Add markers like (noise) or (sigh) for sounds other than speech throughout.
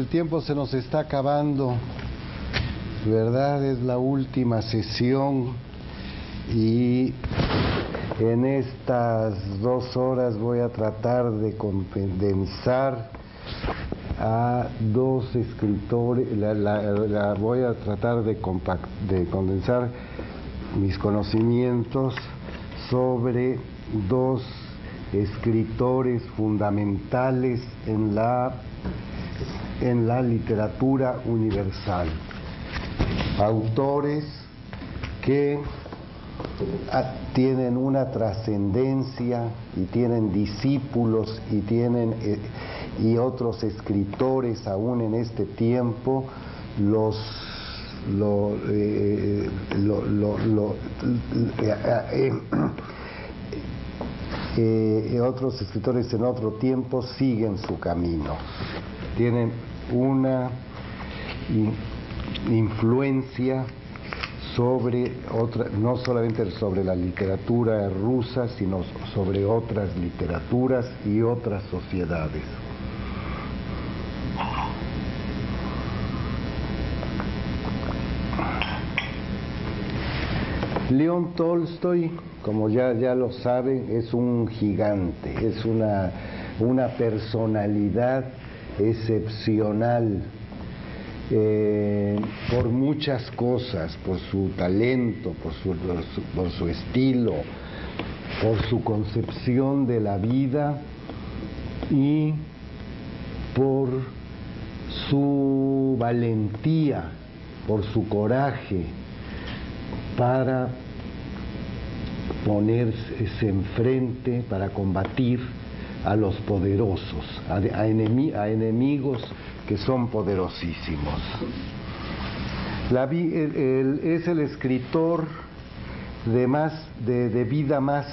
el tiempo se nos está acabando, ¿verdad? Es la última sesión y en estas dos horas voy a tratar de condensar a dos escritores, la, voy a tratar de, de condensar mis conocimientos sobre dos escritores fundamentales en la, en la literatura universal, autores que tienen una trascendencia y tienen discípulos y tienen eh, y otros escritores aún en este tiempo los lo, eh, eh, otros escritores en otro tiempo siguen su camino. Tienen una influencia sobre otra, no solamente sobre la literatura rusa, sino sobre otras literaturas y otras sociedades. León Tolstoy, como ya, ya lo saben, es un gigante, es una, una personalidad excepcional eh, por muchas cosas, por su talento, por su, por su estilo, por su concepción de la vida y por su valentía, por su coraje para ponerse enfrente, para combatir a los poderosos, a, enemigos que son poderosísimos. es el escritor de, vida más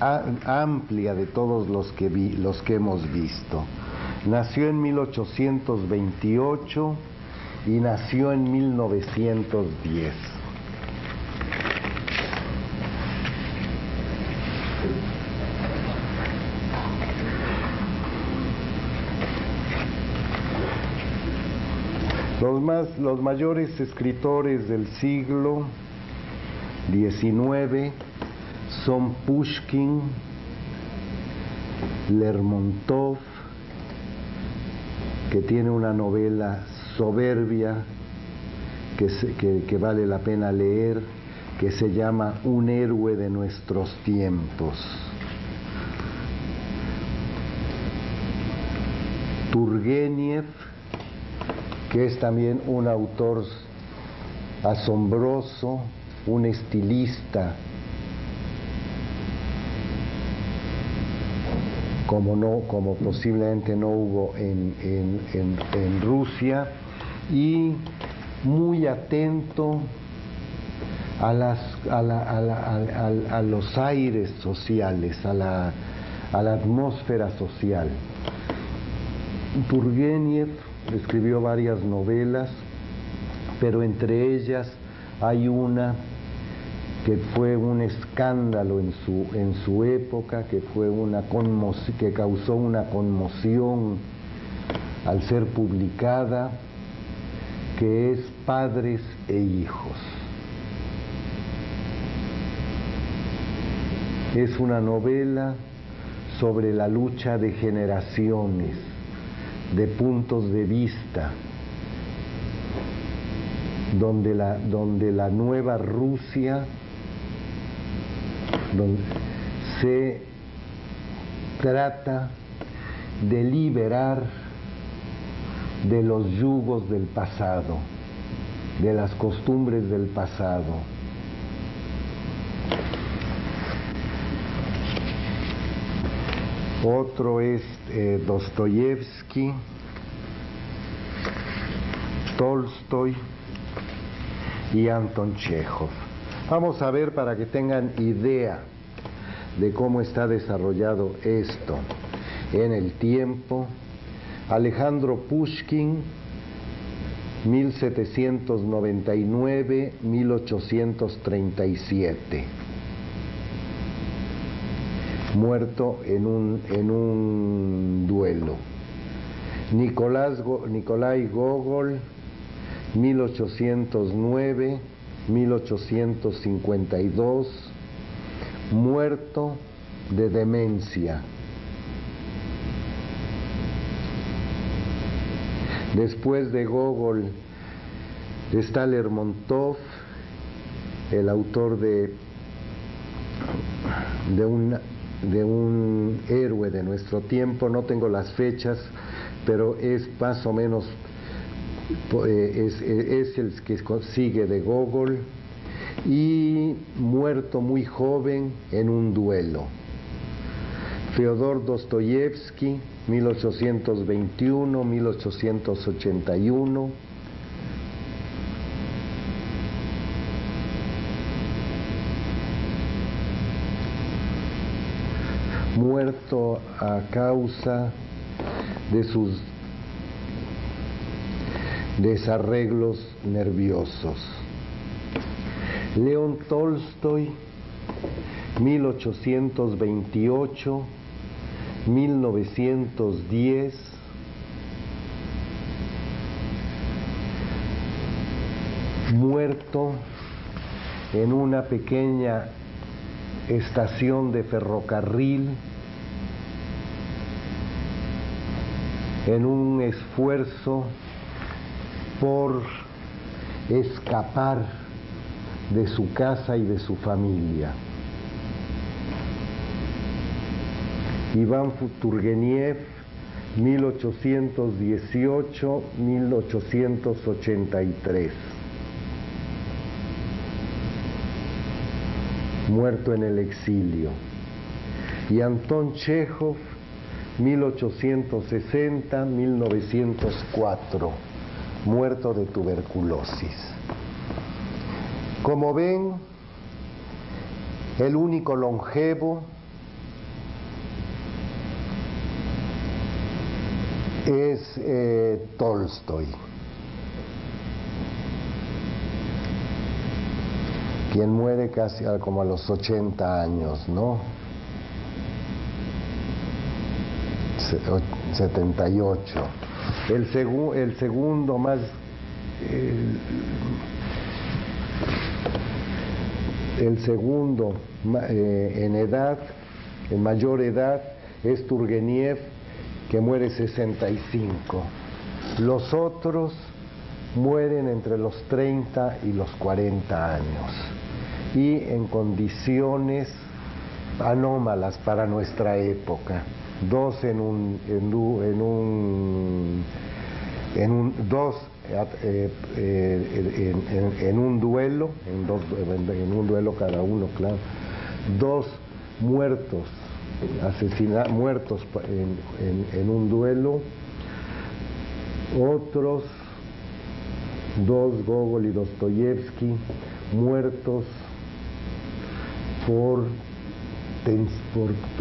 amplia de todos los que hemos visto. Nació en 1828 y nació en 1910. Los, más, los mayores escritores del siglo XIX son Pushkin, Lermontov, que tiene una novela soberbia que, que vale la pena leer, que se llama Un héroe de nuestros tiempos. Turgeniev, que es también un autor asombroso, un estilista, como, no, como posiblemente no hubo en, Rusia, y muy atento a, los aires sociales, a la, atmósfera social. Escribió varias novelas, pero entre ellas hay una que fue un escándalo en su, en su época, que, fue una que causó una conmoción al ser publicada, que es Padres e Hijos. Es una novela sobre la lucha de generaciones de puntos de vista, donde la, donde la nueva Rusia se trata de liberar de los yugos del pasado, de las costumbres del pasado. Otro es eh, Dostoyevsky, Tolstoy y Anton Chekhov. Vamos a ver para que tengan idea de cómo está desarrollado esto en el tiempo. Alejandro Pushkin, 1799-1837 muerto en un, en un duelo. Nicolás, Nikolai Gogol, 1809-1852, muerto de demencia. Después de Gogol está Lermontov, el autor de, de, un, de un héroe de nuestro tiempo, no tengo las fechas, pero es más o menos eh, es, es, el que sigue de Gogol y muerto muy joven en un duelo. Feodor Dostoyevsky, 1821-1881. Muerto a causa de sus desarreglos nerviosos. León Tolstoy, 1828, 1910, muerto en una pequeña estación de ferrocarril en un esfuerzo por escapar de su casa y de su familia. Iván Turgeniev, 1818-1883. Muerto en el exilio. Y Anton Chekhov, 1860-1904, muerto de tuberculosis. Como ven, el único longevo es eh, Tolstoy, quien muere casi como a los 80 años, ¿no? 78. El, el segundo más... el segundo eh, en edad, en mayor edad, es Turgeniev, que muere 65. Los otros mueren entre los 30 y los 40 años y en condiciones anómalas para nuestra época. Dos en un, en, un, en un, dos eh, eh, en, un duelo, en, dos, en un duelo cada uno, claro, dos muertos, asesinados, muertos en, un duelo, otros, dos Gogol y Dostoyevsky, muertos por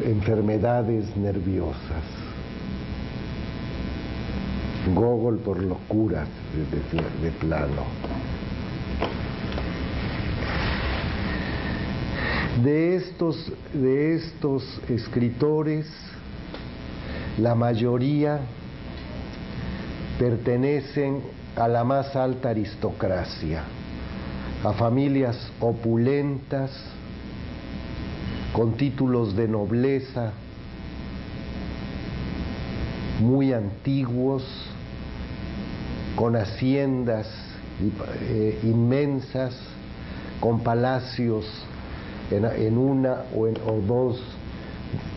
enfermedades nerviosas. Gogol por locuras de, de plano. De estos, de estos escritores, la mayoría pertenecen a la más alta aristocracia, a familias opulentas, con títulos de nobleza muy antiguos, con haciendas eh, inmensas, con palacios en, una o, en, dos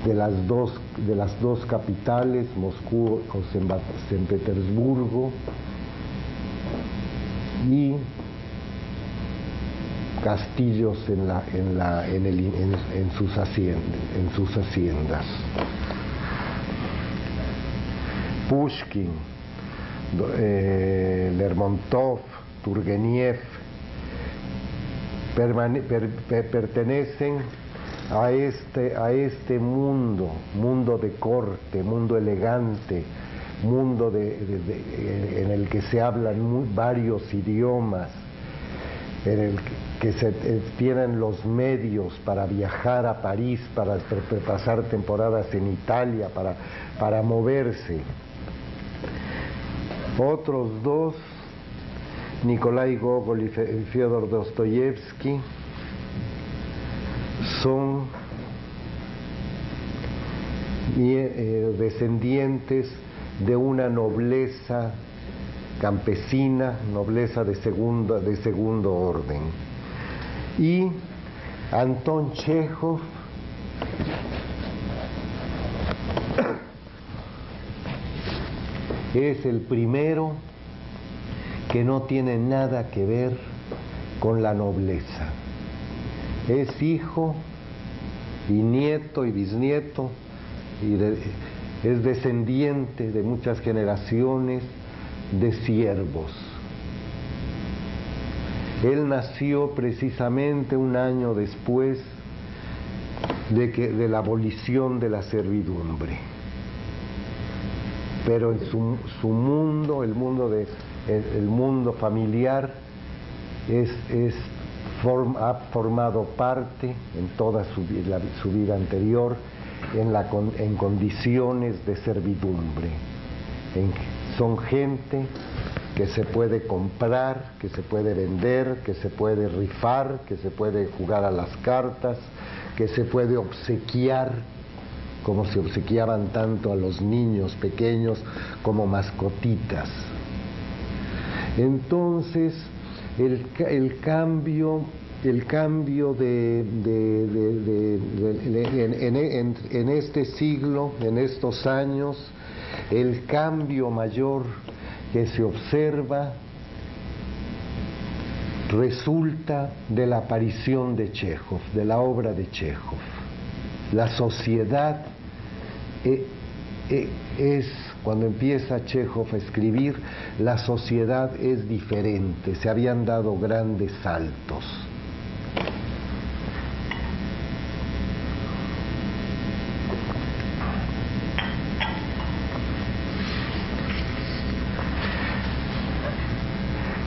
de las dos de las dos capitales, Moscú o San Petersburgo, y castillos en, la, en, la, en, el, en, sus, en sus haciendas. Pushkin, eh, Lermontov, Turgeniev, pertenecen a este, a este mundo, mundo de corte, mundo elegante, mundo en el que se hablan varios idiomas, en el que se eh, tienen los medios para viajar a París, para pasar temporadas en Italia, para, para moverse. Otros dos, Nikolai Gogol y Fyodor Dostoyevsky, son eh, descendientes de una nobleza campesina, nobleza de, segunda, de segundo orden. Y Anton Chekhov (coughs) es el primero que no tiene nada que ver con la nobleza. Es hijo y nieto y bisnieto y es descendiente de muchas generaciones de siervos. Él nació precisamente un año después de, la abolición de la servidumbre. Pero en su, mundo, el mundo, familiar, ha formado parte en toda su, vida anterior en condiciones de servidumbre. son gente que se puede comprar, que se puede vender, que se puede rifar, que se puede jugar a las cartas, que se puede obsequiar, como se obsequiaban tanto a los niños pequeños como mascotitas. Entonces, el, el cambio el cambio de, en, este siglo, en estos años, el cambio mayor que se observa resulta de la aparición de Chekhov, de la obra de Chekhov. La sociedad eh, eh, es, cuando empieza Chekhov a escribir, la sociedad es diferente, se habían dado grandes saltos.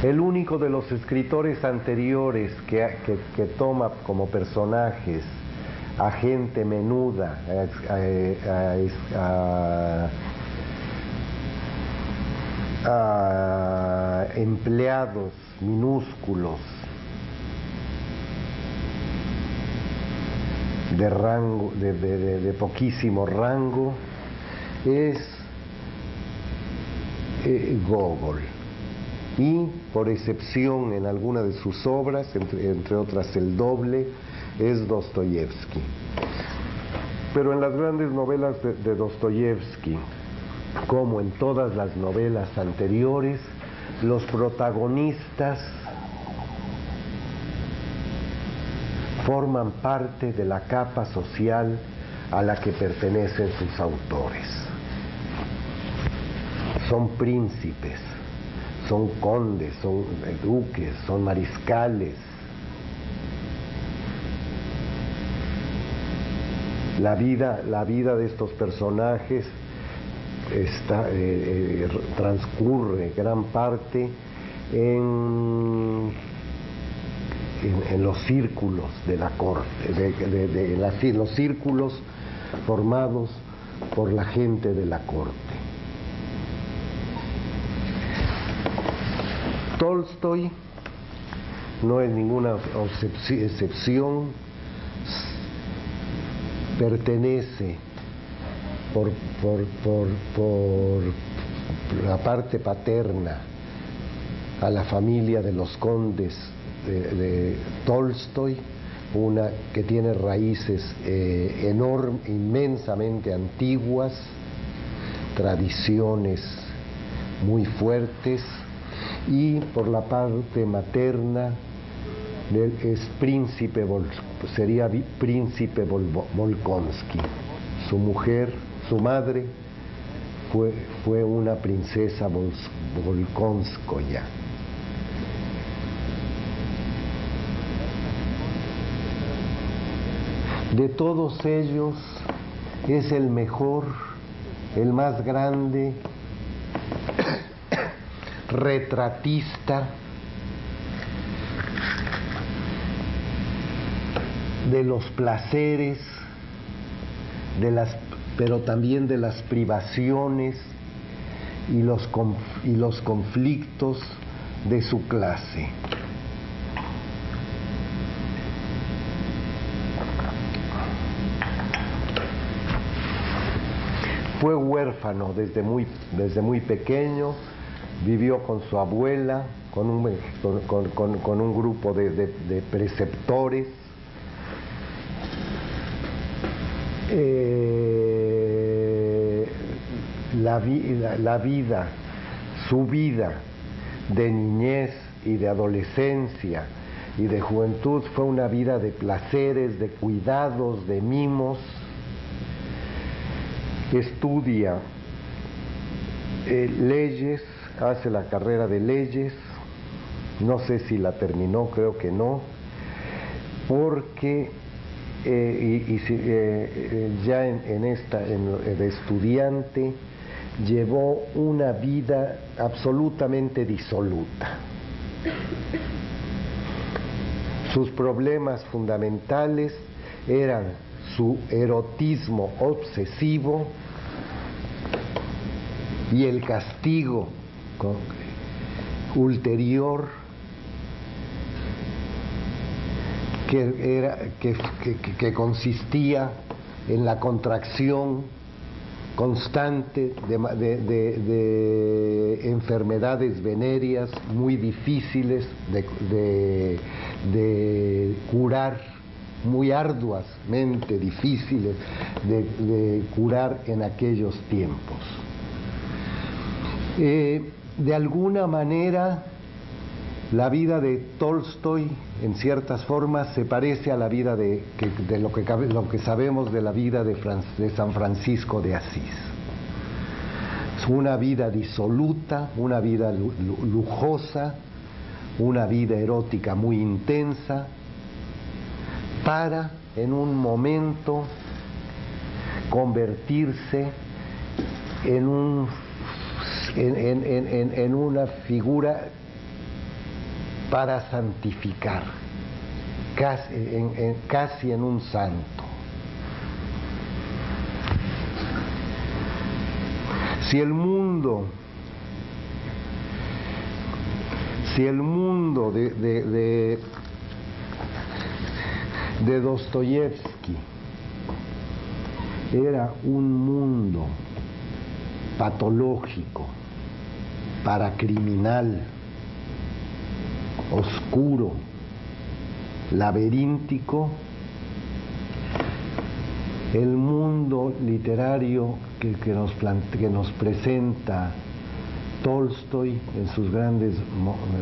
El único de los escritores anteriores que, toma como personajes a gente menuda, a, empleados minúsculos de rango, de, poquísimo rango, es eh, Gogol y por excepción en alguna de sus obras, entre, otras El Doble, es Dostoyevsky. Pero en las grandes novelas de, de Dostoyevsky, como en todas las novelas anteriores, los protagonistas forman parte de la capa social a la que pertenecen sus autores. Son príncipes, son condes, son duques, son mariscales. La vida, la vida de estos personajes está, eh, eh, transcurre gran parte en, en, los círculos de la corte, de los círculos formados por la gente de la corte. Tolstoy no es ninguna excepción, pertenece por, la parte paterna a la familia de los condes de, Tolstoy, una que tiene raíces eh, inmensamente antiguas, tradiciones muy fuertes, y por la parte materna es príncipe sería príncipe Volkonsky. Su mujer, su madre fue, fue una princesa Volkonskoya. De todos ellos es el mejor, el más grande, retratista de los placeres, de las, pero también de las privaciones y los, y los conflictos de su clase. Fue huérfano desde muy, desde muy pequeño, vivió con su abuela, con un, con, un grupo de, preceptores. Eh, la, vida, su vida de niñez y de adolescencia y de juventud fue una vida de placeres, de cuidados, de mimos, estudia eh, leyes, hace la carrera de leyes, no sé si la terminó, creo que no, porque eh, y, eh, ya en, esta de estudiante llevó una vida absolutamente disoluta. Sus problemas fundamentales eran su erotismo obsesivo y el castigo ulterior que, era, que, consistía en la contracción constante de, enfermedades venéreas muy difíciles de, curar muy arduamente difíciles de, curar en aquellos tiempos. Eh, de alguna manera, la vida de Tolstoy, en ciertas formas, se parece a la vida de, lo, que, sabemos de la vida de, de San Francisco de Asís. Es una vida disoluta, una vida lujosa, una vida erótica muy intensa, para en un momento convertirse en, un, en, una figura para santificar, casi en, casi en un santo. Si el mundo, si el mundo de de Dostoyevsky era un mundo patológico, paracriminal, oscuro, laberíntico, el mundo literario que, nos, presenta Tolstoy en sus grandes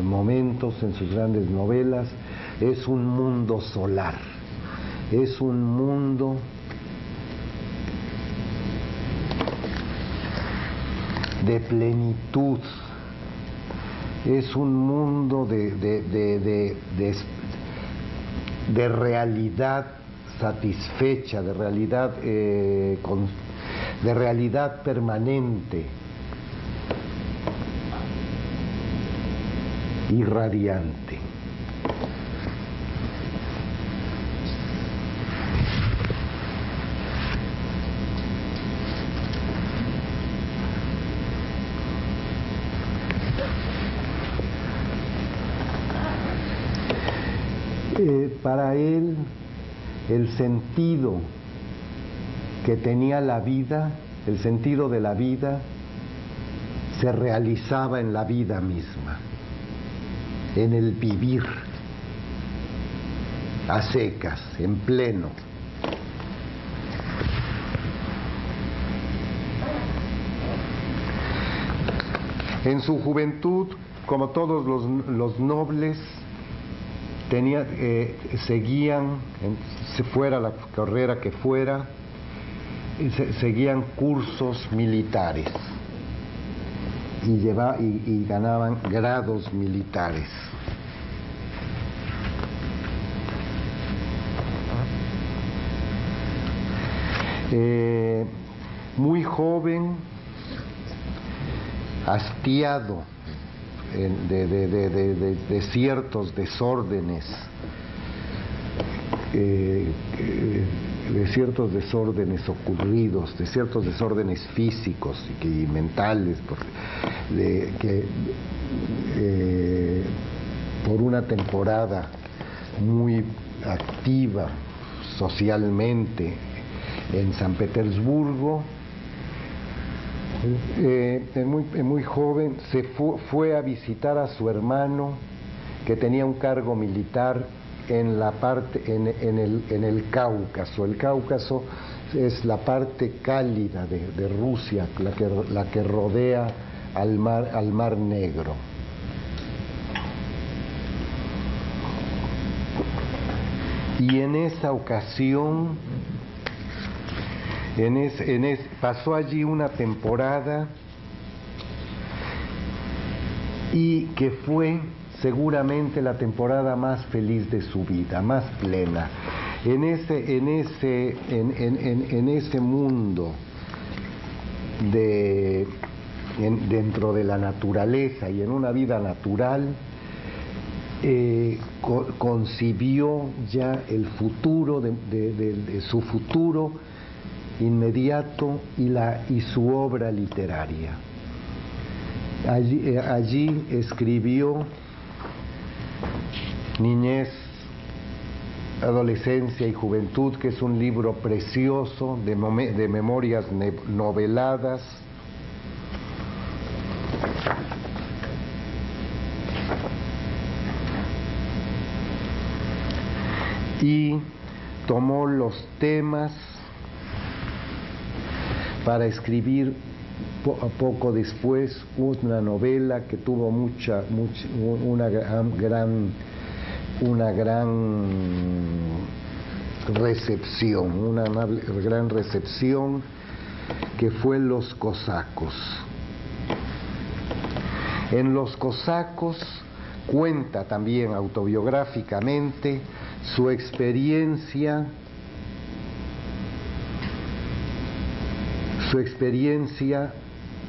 momentos, en sus grandes novelas, es un mundo solar es un mundo de plenitud, es un mundo de, de, realidad satisfecha, de realidad, eh, de realidad permanente. Y radiante. para él el sentido que tenía la vida, el sentido de la vida, se realizaba en la vida misma, en el vivir, a secas, en pleno. En su juventud, como todos los nobles, tenía, eh, seguían, si fuera la carrera que fuera, seguían cursos militares y, lleva, y, ganaban grados militares. Eh, muy joven, hastiado, de, ciertos desórdenes eh, eh, de ciertos desórdenes ocurridos, de ciertos desórdenes físicos y, mentales, de, que eh, por una temporada muy activa socialmente en San Petersburgo, eh, muy, muy, joven se fue a visitar a su hermano que tenía un cargo militar en la parte, en, el, en el Cáucaso. El Cáucaso es la parte cálida de, Rusia, la que, la que rodea al mar, al mar Negro. Y en esa ocasión, pasó allí una temporada y que fue seguramente la temporada más feliz de su vida, más plena. En ese, en ese, en, ese mundo de, dentro de la naturaleza y en una vida natural, eh, concibió ya el futuro, de, su futuro inmediato y, la, y su obra literaria. Eh, allí escribió Niñez, Adolescencia y Juventud, que es un libro precioso de, memorias noveladas. Y tomó los temas para escribir poco después una novela que tuvo mucha, mucha una gran una gran recepción, una gran recepción que fue los cosacos. En los cosacos cuenta también autobiográficamente su experiencia su experiencia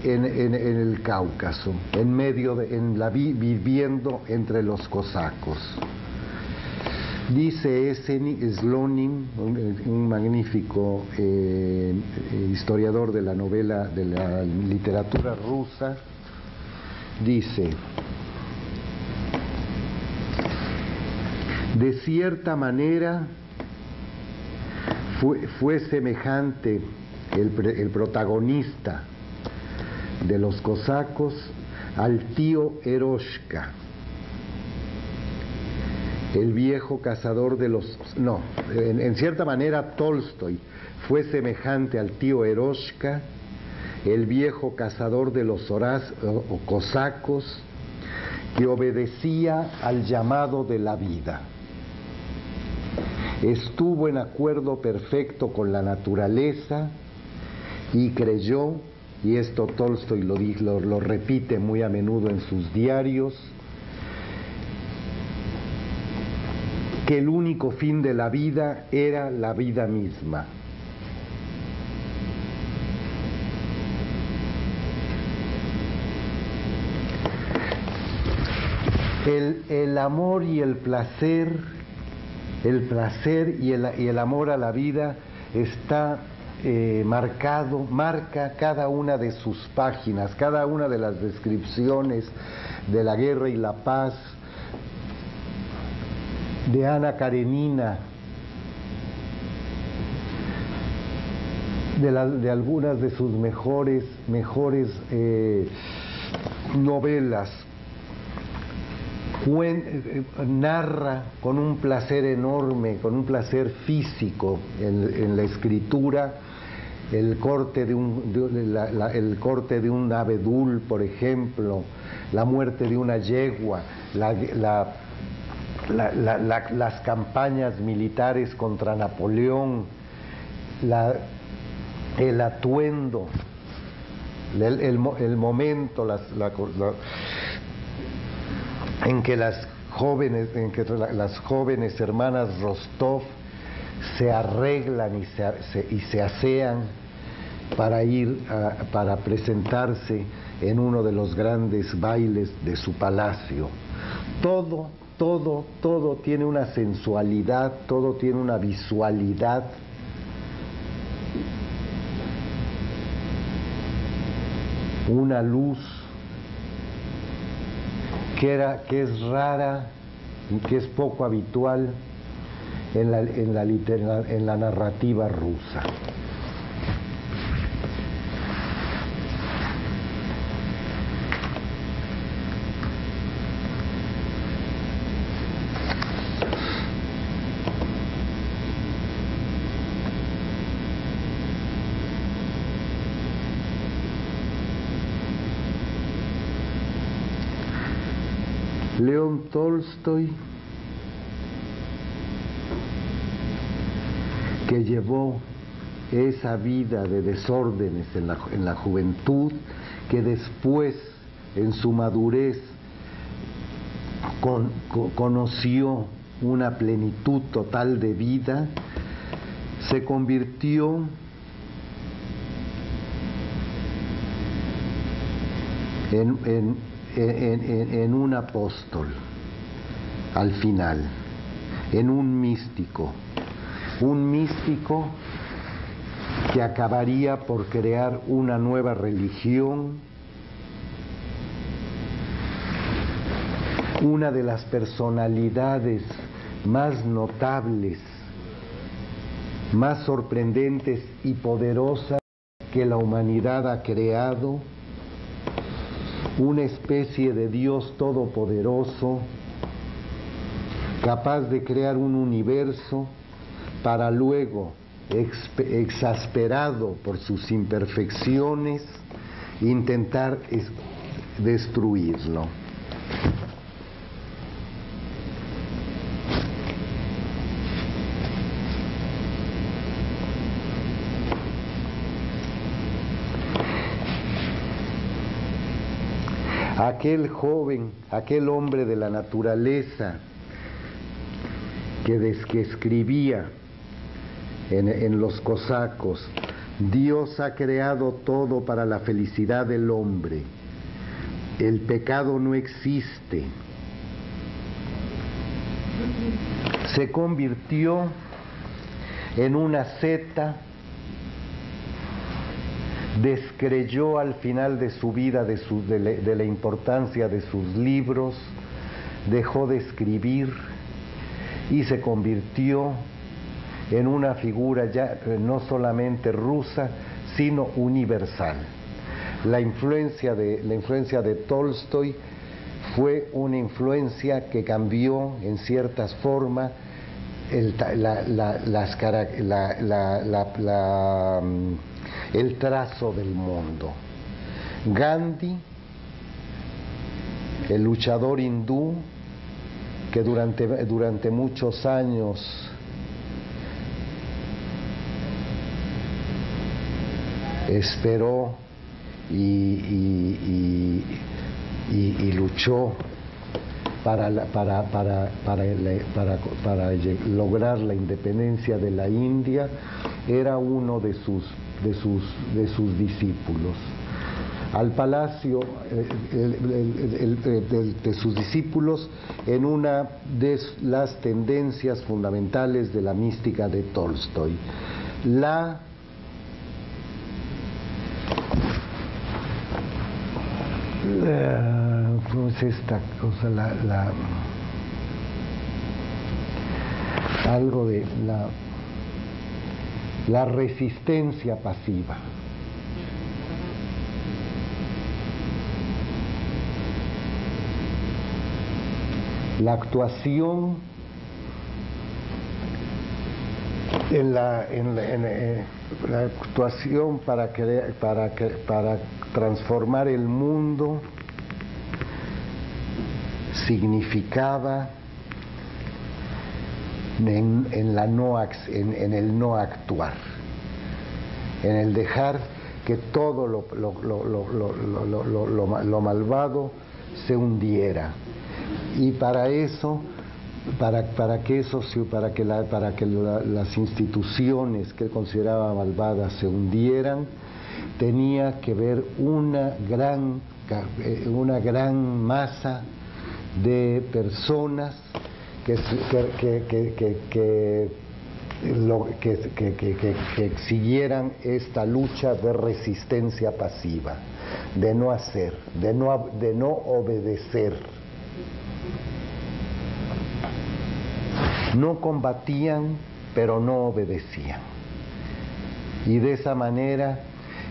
en, el Cáucaso, en medio de, en la viviendo entre los cosacos. Dice Slonim, un, magnífico eh, historiador de la novela, de la literatura rusa, dice, de cierta manera fue, semejante el, protagonista de los cosacos al tío Eroshka el viejo cazador de los... No, en, cierta manera Tolstoy fue semejante al tío Eroshka, el viejo cazador de los o, cosacos, que obedecía al llamado de la vida. Estuvo en acuerdo perfecto con la naturaleza y creyó, y esto Tolstoy lo, lo, lo repite muy a menudo en sus diarios, que el único fin de la vida era la vida misma. El, amor y el placer, el placer y el, y el amor a la vida está eh, marcado, marca cada una de sus páginas, cada una de las descripciones de la guerra y la paz, de Ana Karenina, de, algunas de sus mejores, mejores eh, novelas. Narra con un placer enorme, con un placer físico en, la escritura, el corte de un, el corte de un abedul, por ejemplo, la muerte de una yegua, la, las campañas militares contra Napoleón, el atuendo, el, momento en que las jóvenes, en que las jóvenes hermanas Rostov se arreglan y se, y se asean para ir para presentarse en uno de los grandes bailes de su palacio. Todo todo, todo tiene una sensualidad, todo tiene una visualidad. Una luz que, era, que es rara que es poco habitual en la, en la, en la narrativa rusa. Tolstoy, que llevó esa vida de desórdenes en la, en la, juventud, que después, en su madurez, con, con, conoció una plenitud total de vida, se convirtió en, en en, un apóstol al final, en un místico, un místico que acabaría por crear una nueva religión, una de las personalidades más notables, más sorprendentes y poderosas que la humanidad ha creado, una especie de Dios todopoderoso, capaz de crear un universo para luego, exasperado por sus imperfecciones, intentar destruirlo. Aquel joven, aquel hombre de la naturaleza que, escribía en, en los cosacos, Dios ha creado todo para la felicidad del hombre, el pecado no existe, se convirtió en una seta descreyó al final de su vida de, la importancia de sus libros, dejó de escribir y se convirtió en una figura ya eh, no solamente rusa, sino universal. La influencia de, la influencia de Tolstoy fue una influencia que cambió en ciertas formas la, la, mm, el trazo del mundo. Gandhi, el luchador hindú, que durante, durante muchos años esperó y, y, y, y luchó para, para, para, para, lograr la independencia de la India, era uno de sus de sus, de sus discípulos. Al palacio de sus discípulos en una de las tendencias fundamentales de la mística de Tolstoy. La ¿cómo es esta cosa? La, la, algo de la la resistencia pasiva. La actuación en la, en, eh, la actuación para, para, para transformar el mundo significaba en, la no, en, el no actuar, en el dejar que todo lo, lo, malvado se hundiera. Y para eso, para, para que eso, para que, la, para que las instituciones que él consideraba malvadas se hundieran, tenía que ver una gran, eh, una gran masa de personas que, que, que, exigieran esta lucha de resistencia pasiva, de no hacer, de no, de no obedecer. No combatían, pero no obedecían. Y de esa manera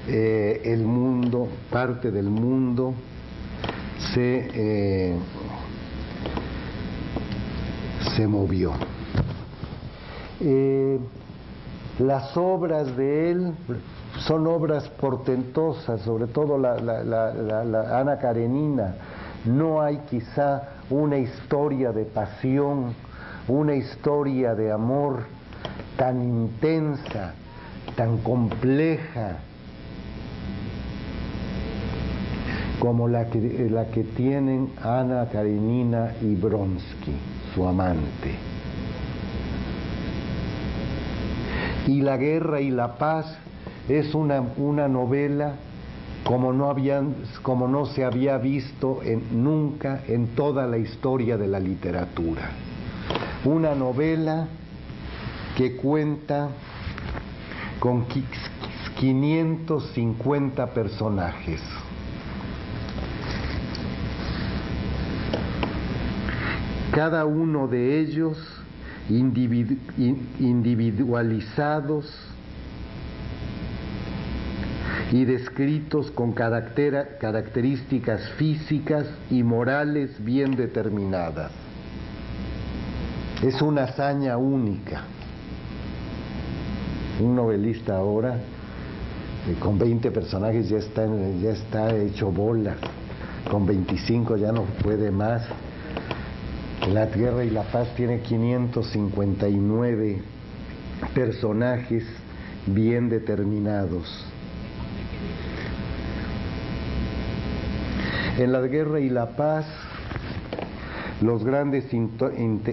eh, el mundo, parte del mundo, se, eh, se movió. Eh, las obras de él son obras portentosas, sobre todo la, Ana Karenina. No hay quizá una historia de pasión, una historia de amor tan intensa, tan compleja, como la que, la que tienen Ana Karenina y Bronsky, su amante. Y La Guerra y la Paz es una, una novela como no, habían, como no se había visto en, nunca en toda la historia de la literatura. Una novela que cuenta con 550 personajes cada uno de ellos individualizados y descritos con características físicas y morales bien determinadas. Es una hazaña única. Un novelista ahora, eh, con 20 personajes, ya está, ya está hecho bola. Con 25 ya no puede más. La Tierra y la Paz tiene 559 personajes bien determinados. En la Guerra y la Paz, los grandes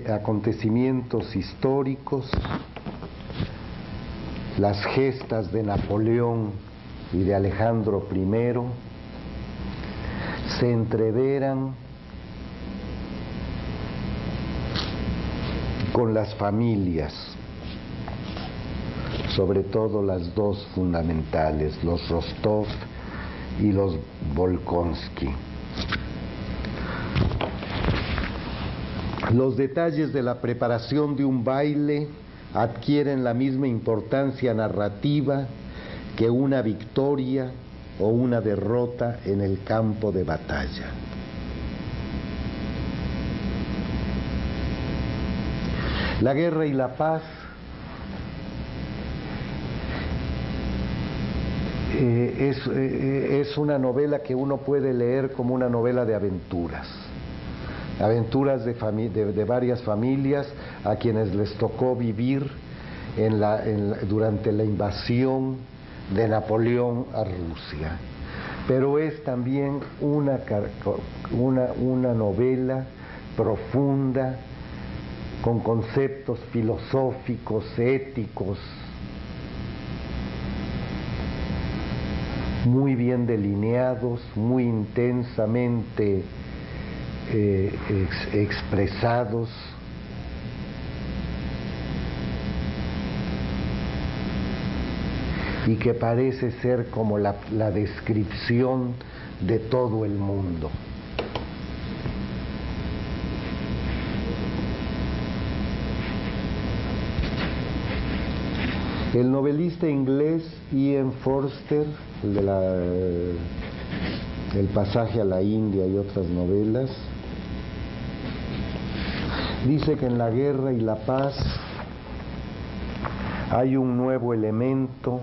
acontecimientos históricos, las gestas de Napoleón y de Alejandro I, se entreveran con las familias, sobre todo las dos fundamentales, los Rostov y los Volkonsky. Los detalles de la preparación de un baile adquieren la misma importancia narrativa que una victoria o una derrota en el campo de batalla. La guerra y la paz eh, eh, es, una novela que uno puede leer como una novela de aventuras. Aventuras de, varias familias a quienes les tocó vivir durante la invasión de Napoleón a Rusia. Pero es también una, una, una novela profunda, con conceptos filosóficos, éticos, muy bien delineados, muy intensamente eh, expresados. y que parece ser como la descripción de todo el mundo. El novelista inglés Ian Forster, el de la, El pasaje a la India y otras novelas, dice que en la guerra y la paz hay un nuevo elemento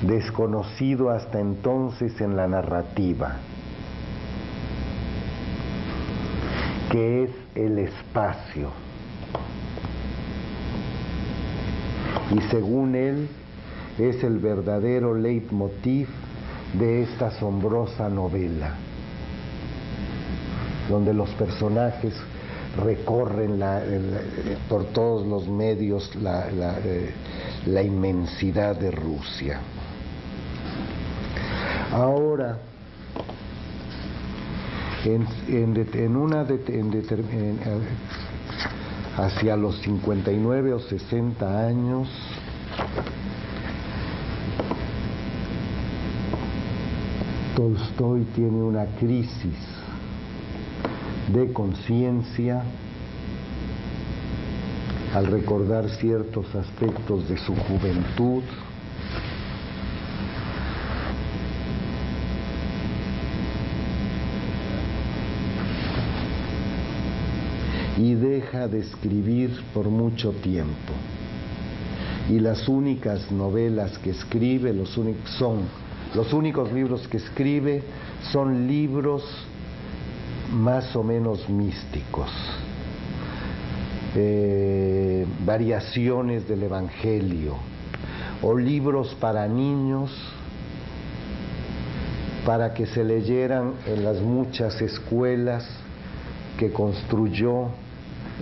desconocido hasta entonces en la narrativa, que es el espacio. Y según él es el verdadero leitmotiv de esta asombrosa novela, donde los personajes recorren por todos los medios eh, la inmensidad de En, una hacia los 59 o 60 años, Tolstoy tiene una crisis de conciencia al recordar ciertos aspectos de su juventud, y deja de escribir por mucho tiempo. Y las únicas novelas que escribe los son los únicos libros que escribe son libros más o menos místicos, eh, variaciones del Evangelio o libros para niños para que se leyeran en las muchas escuelas que construyó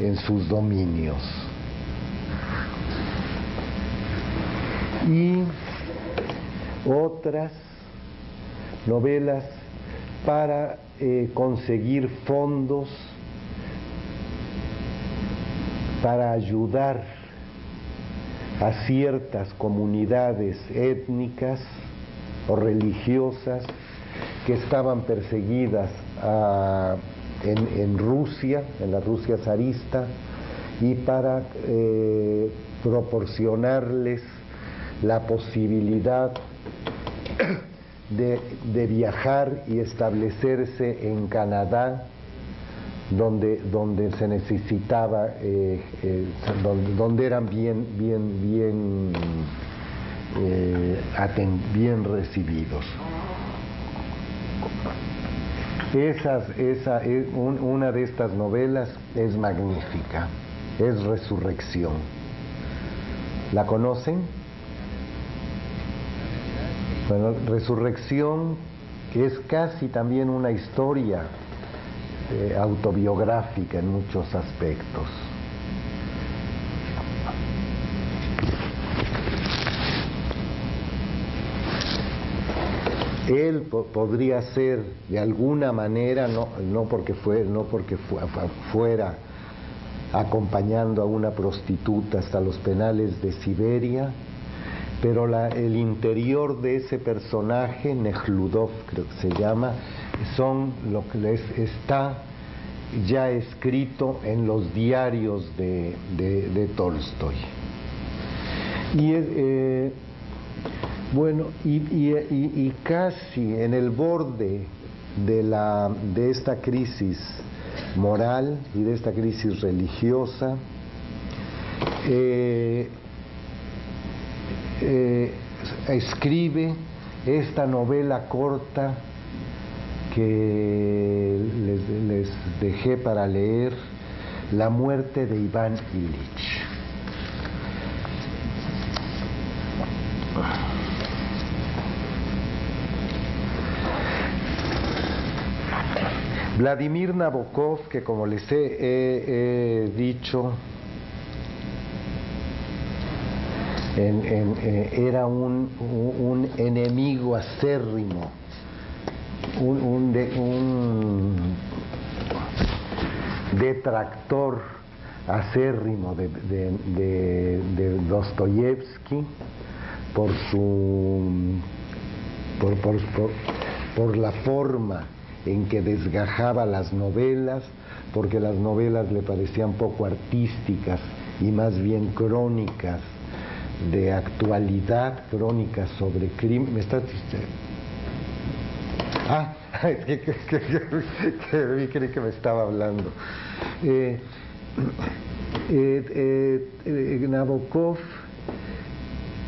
en sus dominios. Y otras novelas para eh, conseguir fondos para ayudar a ciertas comunidades étnicas o religiosas que estaban perseguidas a en, Rusia, en la Rusia zarista, y para eh, proporcionarles la posibilidad de, viajar y establecerse en Canadá, donde, donde se necesitaba, eh, eh, donde, eran bien, bien, bien, bien recibidos. Esas, esa, una de estas novelas es magnífica, es Resurrección. ¿La conocen? Bueno, Resurrección es casi también una historia eh, autobiográfica en muchos aspectos. Él podría ser de alguna manera, no, porque, no porque fuera acompañando a una prostituta hasta los penales de Siberia, pero el interior de ese personaje, Nehludov creo que se llama, son lo que les está ya escrito en los diarios de, de, Tolstoy. Y eh, bueno, y, casi en el borde de, la, de esta crisis moral y de esta crisis religiosa, eh, eh, escribe esta novela corta que les, les, dejé para leer, La muerte de Iván Ilich. Vladimir Nabokov, que como les he, dicho, eh, era un, enemigo acérrimo, un, detractor acérrimo de, de, Dostoyevsky por su por, por la forma en que desgajaba las novelas, porque las novelas le parecían poco artísticas y más bien crónicas de actualidad, crónicas sobre crimen. ¿Me estás Ah, (laughs) que, que, que, creí que me estaba hablando. Eh, (clears throat) eh, eh, Nabokov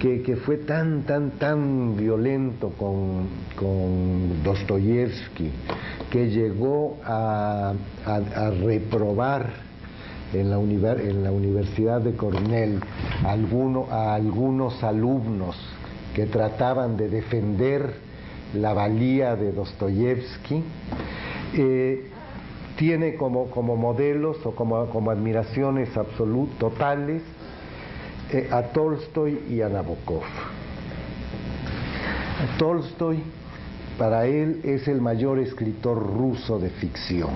que, fue tan, tan, tan violento con, con Dostoyevsky, que llegó a, reprobar en la, Universidad de Cornell a algunos alumnos que trataban de defender la valía de Dostoyevsky, eh, tiene como, como modelos o como, como admiraciones absolutas, totales, eh, a Tolstoy y a Nabokov. Tolstoy para él es el mayor escritor ruso de ficción.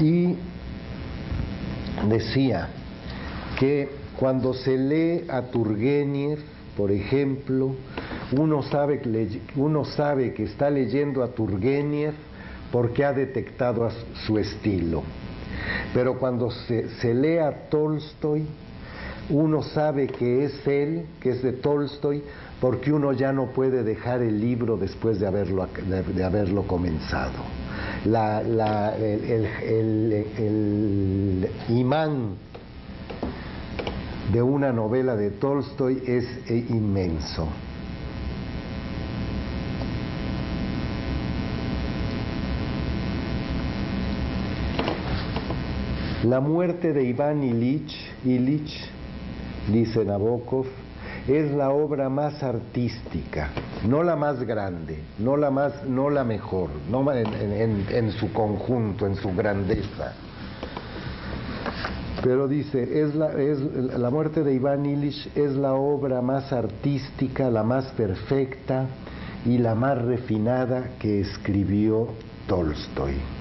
Y decía que cuando se lee a Turgenev, por ejemplo, uno sabe, uno sabe que está leyendo a Turgenev porque ha detectado su estilo. Pero cuando se, se lee a Tolstoy, uno sabe que es él, que es de Tolstoy, porque uno ya no puede dejar el libro después de haberlo, de, haberlo comenzado. el, el, imán de una novela de Tolstoy es eh, inmenso. La muerte de Iván Ilich, dice Nabokov, es la obra más artística, no la más grande, no la más, no la mejor, no en, su conjunto, en su grandeza. Pero dice, es la, es, la muerte de Iván Illich es la obra más artística, la más perfecta y la más refinada que escribió Tolstoy.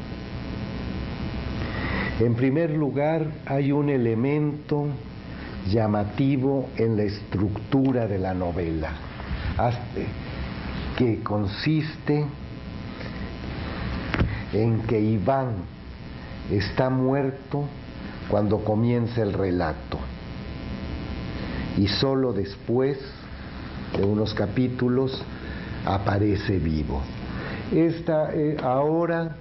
En primer lugar, hay un elemento llamativo en la estructura de la novela, que consiste en que Iván está muerto cuando comienza el relato y solo después de unos capítulos aparece vivo. Esta eh, ahora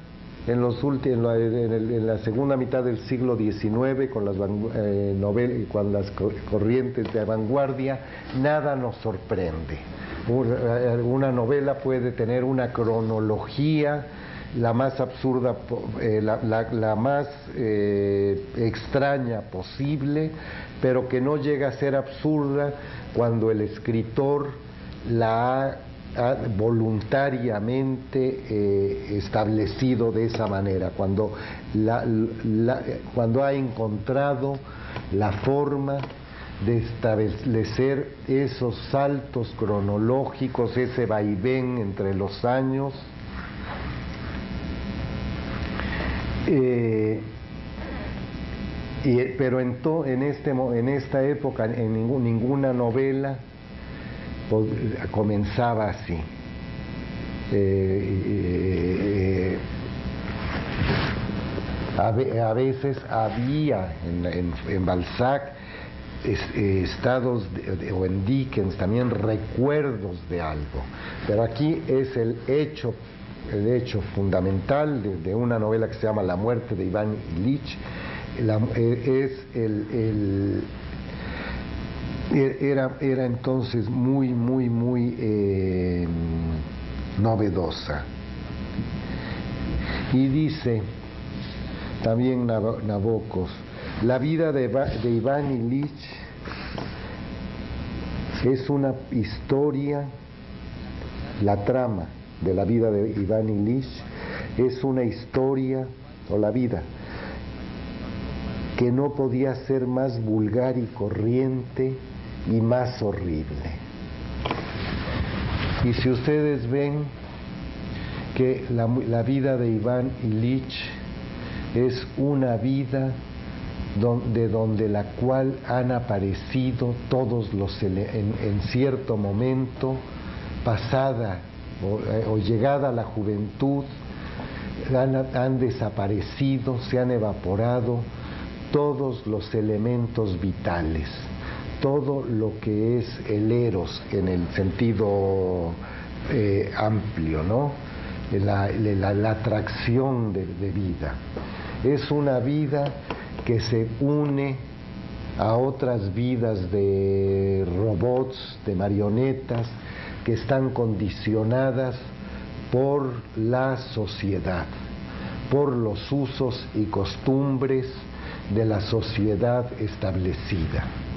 en, los últimos, en, la segunda mitad del siglo XIX, con las, eh, con las corrientes de vanguardia, nada nos sorprende. Una novela puede tener una cronología, la más absurda, eh, la, más eh, extraña posible, pero que no llega a ser absurda cuando el escritor la ha voluntariamente eh, establecido de esa manera, cuando, cuando ha encontrado la forma de establecer esos saltos cronológicos, ese vaivén entre los años. Eh, pero en, en, este, en esta época, en ninguna novela comenzaba así. Eh, eh, a, veces había en, Balzac eh, estados o en Dickens también recuerdos de algo, pero aquí es el hecho el hecho fundamental de, una novela que se llama La muerte de Iván Ilich, es el era, era entonces muy, muy, muy eh, novedosa. Y dice también Nabokov, la vida de, de Iván Ilich es una historia, la trama de la vida de Iván Ilich es una historia, o la vida, que no podía ser más vulgar y corriente y más horrible. Y si ustedes ven que la, vida de Iván Ilich es una vida de donde la cual han aparecido todos los en, en cierto momento pasada o, llegada a la juventud han desaparecido, se han evaporado todos los elementos vitales todo lo que es el eros en el sentido eh, amplio, ¿no? La, atracción de, vida. Es una vida que se une a otras vidas de robots, de marionetas, que están condicionadas por la sociedad, por los usos y costumbres de la sociedad establecida.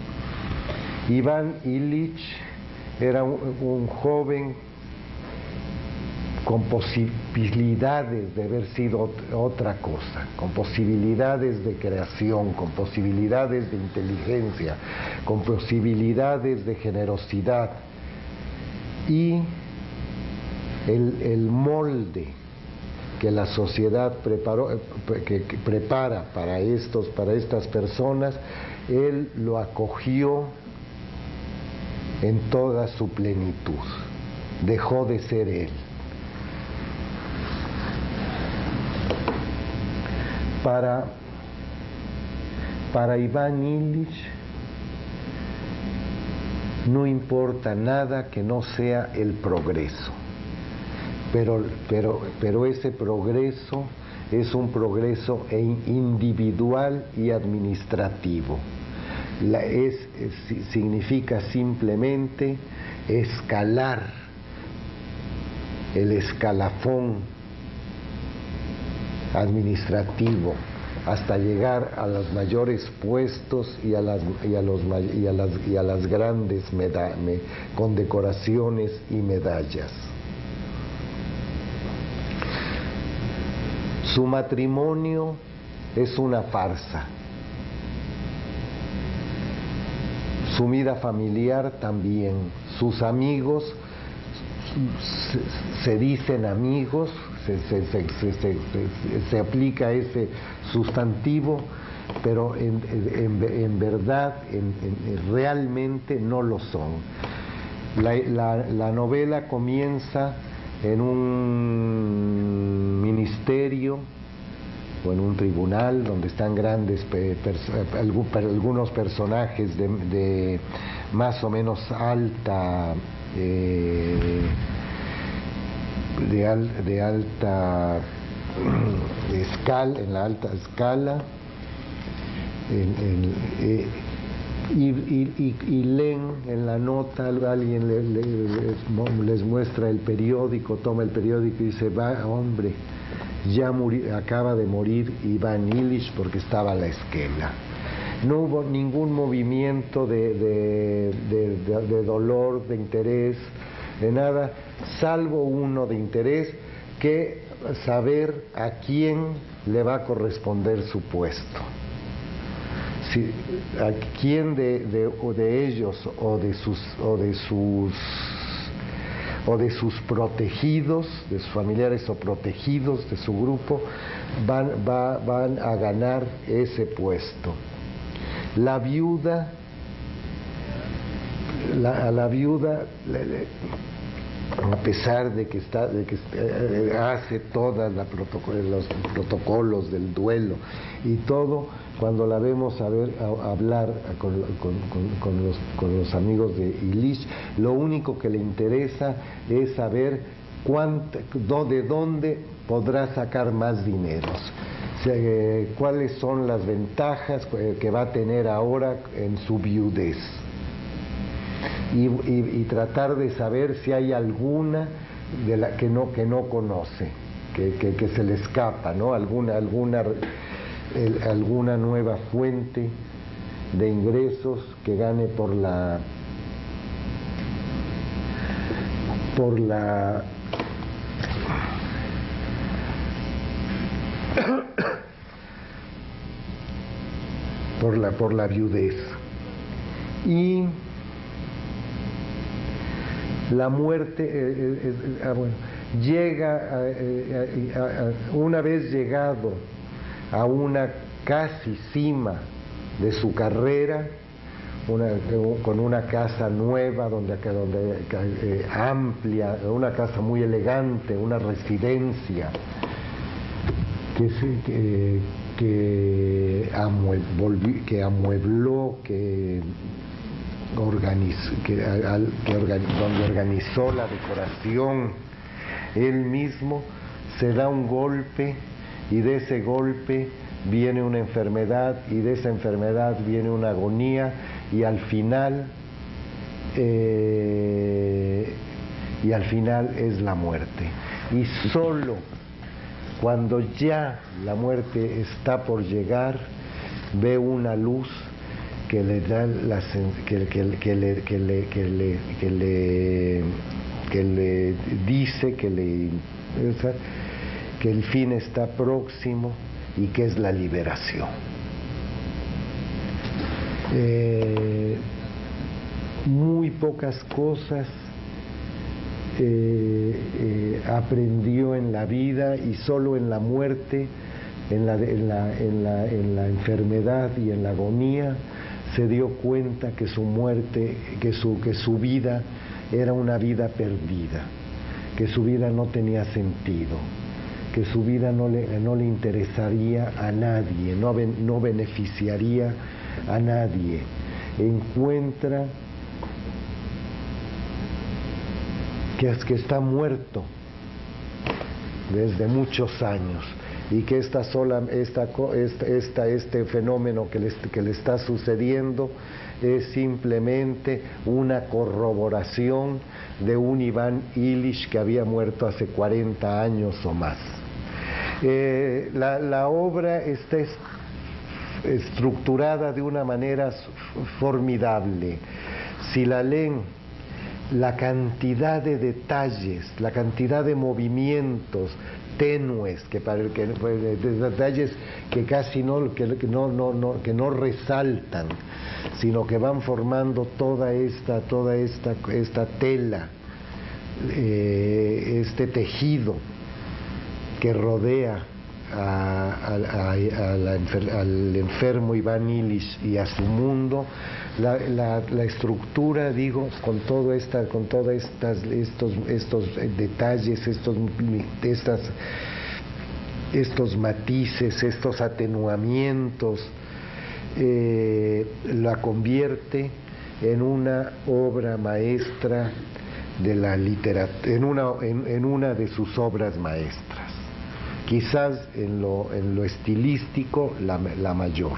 Iván Illich era un, joven con posibilidades de haber sido otra cosa, con posibilidades de creación, con posibilidades de inteligencia, con posibilidades de generosidad. Y el, molde que la sociedad que, prepara para, estos, para estas personas, él lo acogió en toda su plenitud. Dejó de ser él. Para, para Iván Illich no importa nada que no sea el progreso. Pero, pero, pero ese progreso es un progreso individual y administrativo. Es, significa simplemente escalar el escalafón administrativo hasta llegar a los mayores puestos y a las, grandes condecoraciones y medallas. Su matrimonio es una farsa. Su vida familiar también. Sus amigos se, dicen amigos, se, aplica ese sustantivo, pero en, verdad realmente no lo son. la novela comienza en un ministerio o en un tribunal donde están grandes algunos personajes de, más o menos alta eh, de, alta (clears throat) escala en la alta escala eh, y, leen en la nota, alguien les, muestra el periódico, toma el periódico y dice, va, hombre, ya acaba de morir Iván Illich porque estaba a la esquela. No hubo ningún movimiento de, de dolor, de interés, de nada, salvo uno de interés, que saber a quién le va a corresponder su puesto a quién de, de, ellos o de sus o de sus o de sus protegidos, de sus familiares o protegidos de su grupo, van, a ganar ese puesto. La viuda, a la viuda, a pesar de que, está, de que eh, hace todos los protocolos del duelo y todo, cuando la vemos a ver, hablar con, los, amigos de Ilish, lo único que le interesa es saber de dónde podrá sacar más dineros. Eh, cuáles son las ventajas eh, que va a tener ahora en su viudez. Y, tratar de saber si hay alguna de la que no, que no conoce, que, que se le escapa, ¿no? Alguna, alguna alguna nueva fuente de ingresos que gane por la por la por la por la viudez. Y la muerte llega una vez llegado a una casi cima de su carrera, con una casa nueva, donde, donde eh, amplia, una casa muy elegante, una residencia. Que, que, que, amuebló, que organizó, que, donde organizó la decoración. Él mismo, se da un golpe y de ese golpe viene una enfermedad y de esa enfermedad viene una agonía y al final eh, y al final es la muerte. Y solo cuando ya la muerte está por llegar ve una luz que le da la, que, le dice que le que el fin está próximo y que es la liberación. Eh, muy pocas cosas eh, eh, aprendió en la vida y solo en la muerte, en la, en, la, en, la, en la, enfermedad y en la agonía, se dio cuenta que su muerte, que su, que su vida era una vida perdida, que su vida no tenía sentido, que su vida no le, no le interesaría a nadie, no, no beneficiaría a nadie. Encuentra que es que está muerto desde muchos años y que esta sola, esta, esta, este fenómeno que le, que le está sucediendo es simplemente una corroboración de un Iván Illich que había muerto hace 40 años o más. La, obra está estructurada de una manera formidable. Si la leen la cantidad de detalles, la cantidad de movimientos tenues, que para el que detalles que casi no que, no, que no resaltan, sino que van formando toda esta toda esta esta tela, eh, este tejido que rodea al enfermo Iván Illich y a su mundo, la, estructura, digo, con todo esta, con todos estos, estos detalles, estos, estas, estos matices, estos atenuamientos, eh, la convierte en una obra maestra de la literatura, en una, en una de sus obras maestras quizás en lo, en lo estilístico la, la mayor.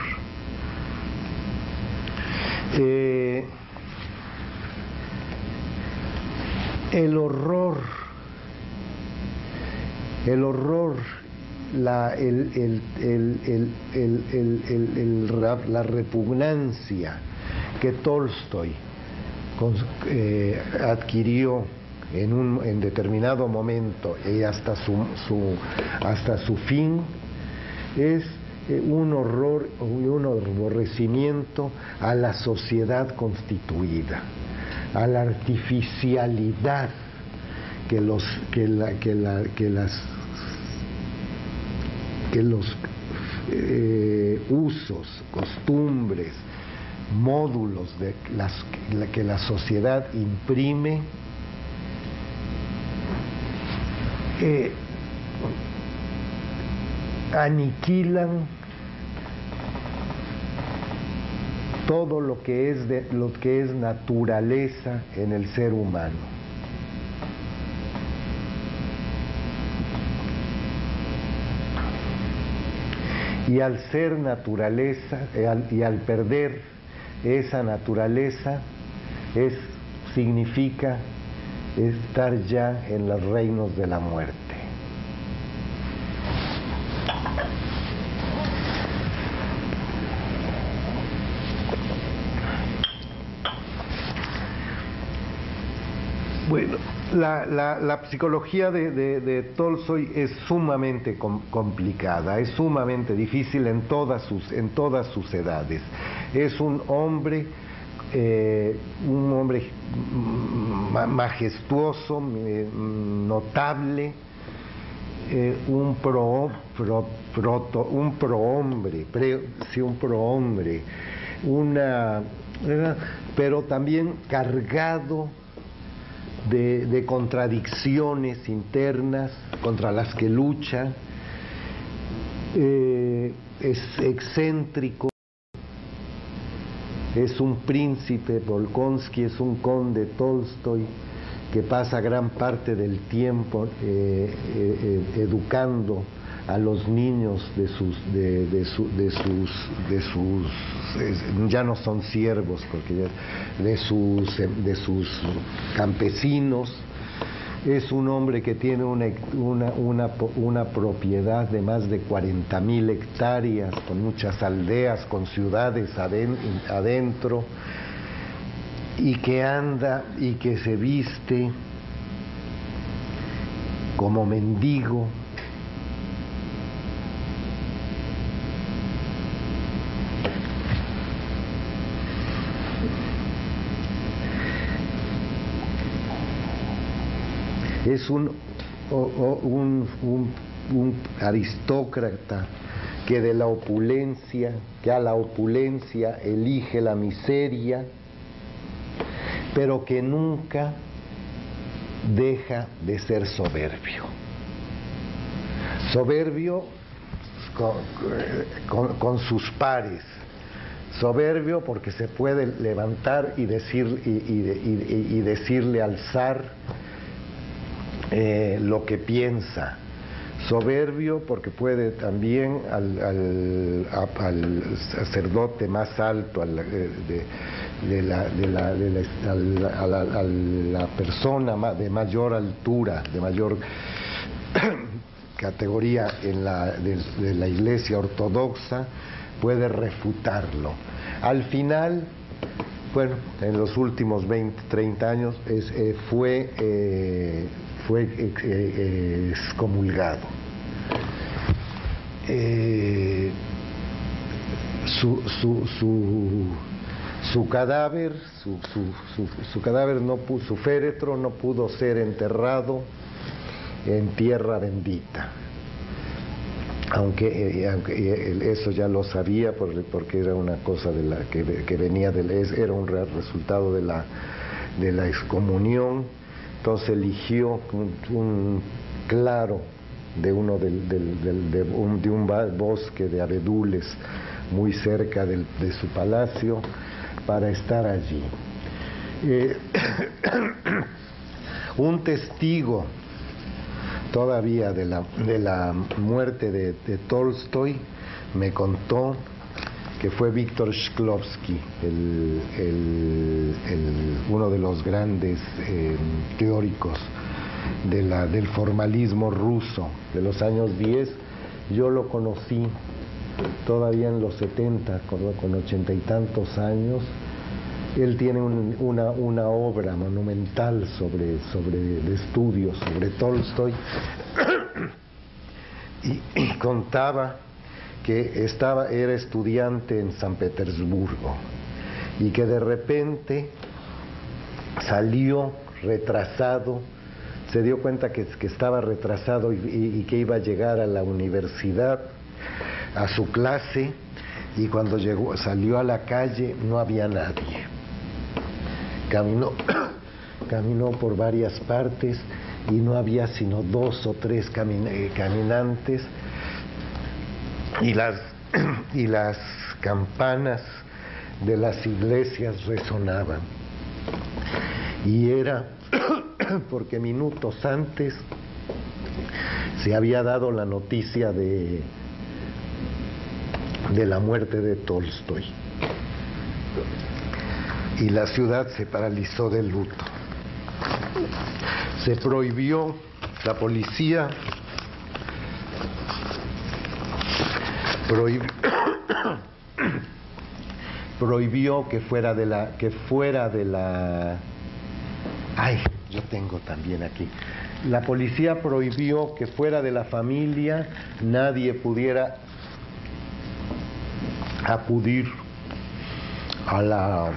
Eh, el horror, el horror, la, la repugnancia que Tolstoy eh, adquirió en un en determinado momento y hasta su, hasta su fin es eh, un horror y un aborrecimiento a la sociedad constituida, a la artificialidad que los que la, que la, que las que los eh, usos, costumbres, módulos de las, que la sociedad imprime aniquilan todo lo que es de, lo que es naturaleza en el ser humano. Y al ser naturaleza eh, y al perder esa naturaleza es significa estar ya en los reinos de la muerte. Bueno, la, la, psicología de, de, es sumamente complicada, es sumamente difícil en todas sus, en todas sus edades. Es un hombre eh, un hombre majestuoso, eh, notable, eh, un pro, proto, un prohombre, prohombre, una, pero también cargado de, de, contradicciones internas contra las que lucha, es excéntrico es un príncipe, Volkonsky es un conde Tolstoy que pasa gran parte del tiempo eh, eh, eh, educando a los niños de sus de, de, sus de sus ya no son siervos porque de sus de sus campesinos es un hombre que tiene una, una, propiedad de más de 40 mil hectáreas, con muchas aldeas, con ciudades adentro, y que anda y que se viste como mendigo, Es un, aristócrata que de la opulencia, que a la opulencia elige la miseria, pero que nunca deja de ser soberbio. Soberbio con, sus pares, soberbio porque se puede levantar y, decir, y, decirle al zar eh, lo que piensa, soberbio porque puede también al, sacerdote más alto, al, de la, persona de mayor altura, de mayor (coughs) categoría en la, de, la iglesia ortodoxa, puede refutarlo. Al final, bueno, en los últimos 20, 30 años es, eh, fue, eh, fue eh, excomulgado. su, su, su su cadáver, su, su, cadáver no su féretro no pudo ser enterrado en tierra bendita. Aunque, eh, aunque eh, eso ya lo sabía porque era una cosa de la que, venía del era un resultado de la de la excomunión, entonces eligió un, claro de uno del, de, un, de bosque de abedules muy cerca de su palacio para estar allí. Eh, (coughs) un testigo todavía de la, de la muerte de, Tolstoy me contó que fue Víctor Shklovsky, el, uno de los grandes eh, teóricos de del formalismo ruso de los años 10. Yo lo conocí todavía en los 70, con ochenta y tantos años, él tiene una, una, obra monumental sobre, sobre de estudios sobre Tolstoy (coughs) y, contaba que estaba, era estudiante en San Petersburgo y que de repente salió retrasado, se dio cuenta que, que estaba retrasado y que iba a llegar a la universidad a su clase y cuando llegó, salió a la calle no había nadie. Caminó, (coughs) caminó por varias partes y no había sino dos o tres eh, caminantes y las, (clears throat) y las campanas de las iglesias resonaban. Y era (clears throat) porque minutos antes se había dado la noticia de de la muerte de Tolstoy. Y la ciudad se paralizó de luto. Se prohibió, la policía (coughs) prohibió, que fuera de la que fuera de la ay yo tengo también aquí la policía prohibió que fuera de la familia nadie pudiera acudir a la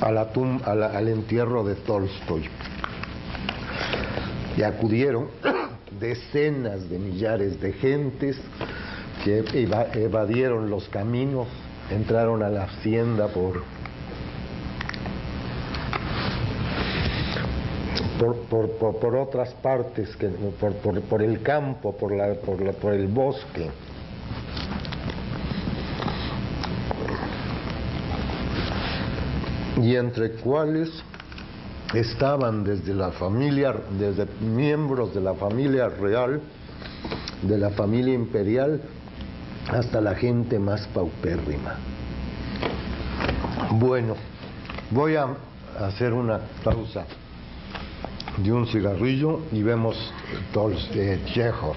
a la al entierro de Tolstoy. Y acudieron (coughs) decenas de millares de gentes que evadieron los caminos, entraron a la hacienda por por, por, por, otras partes, que, por, el campo, por, la, la, por el bosque. y entre cuales estaban desde la familia, desde miembros de la familia real, de la familia imperial, hasta la gente más paupérrima. Bueno, voy a hacer una pausa de un cigarrillo y vemos Tolstoy, Chekhov.